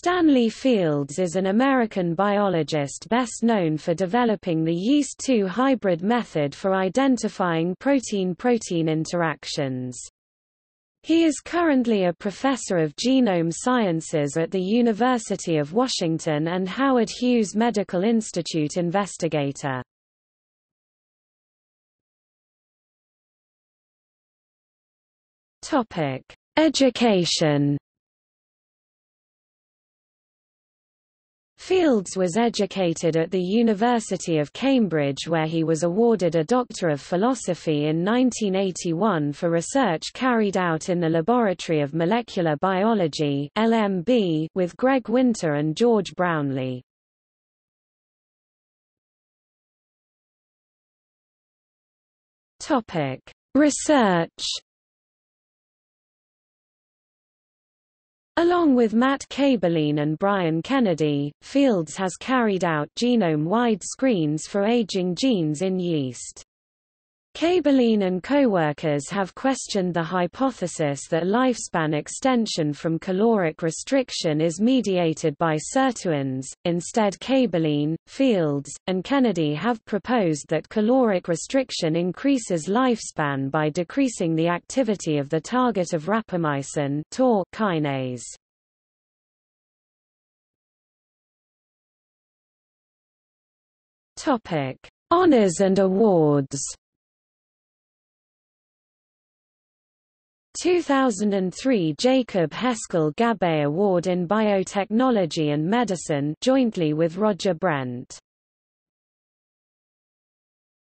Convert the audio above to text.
Stanley Fields is an American biologist best known for developing the yeast-2 hybrid method for identifying protein-protein interactions. He is currently a professor of genome sciences at the University of Washington and Howard Hughes Medical Institute investigator. Education Fields was educated at the University of Cambridge where he was awarded a Doctor of Philosophy in 1981 for research carried out in the Laboratory of Molecular Biology LMB with Greg Winter and George Brownlee. Research Along with Matt Kaeberlein and Brian Kennedy, Fields has carried out genome-wide screens for aging genes in yeast. Kaeberlein and co-workers have questioned the hypothesis that lifespan extension from caloric restriction is mediated by sirtuins. Instead Kaeberlein, Fields, and Kennedy have proposed that caloric restriction increases lifespan by decreasing the activity of the target of rapamycin kinase. Topic: Honors and awards 2003 Jacob Heskel Gabbay Award in Biotechnology and Medicine jointly with Roger Brent